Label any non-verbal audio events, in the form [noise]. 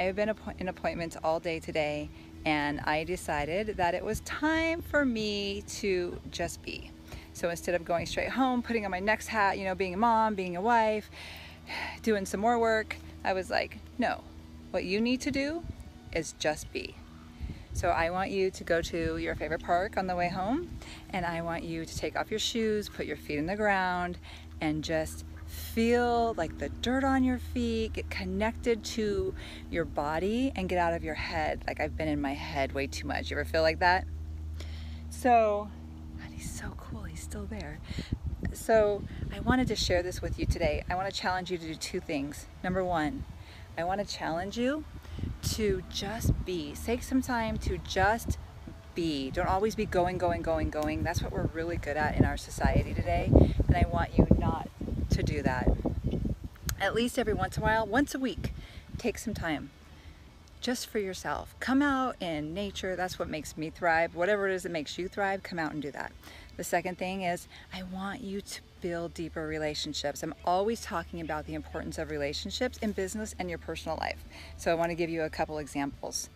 I've been in appointments all day today and I decided that it was time for me to just be. So instead of going straight home, putting on my next hat, you know, being a mom, being a wife, [sighs] doing some more work, I was like, no, what you need to do is just be. So I want you to go to your favorite park on the way home and I want you to take off your shoes, put your feet in the ground and just feel like the dirt on your feet, get connected to your body and get out of your head. Like I've been in my head way too much. You ever feel like that? So, he's so cool. He's still there. So I wanted to share this with you today. I want to challenge you to do two things. Number one, I want to challenge you to just be. Take some time to just be. Don't always be going, going, going, going. That's what we're really good at in our society today. And I want you not to do that. At least every once in a while, once a week, take some time just for yourself. Come out in nature. That's what makes me thrive. Whatever it is that makes you thrive, come out and do that. The second thing is I want you to build deeper relationships. I'm always talking about the importance of relationships in business and your personal life. So I want to give you a couple examples.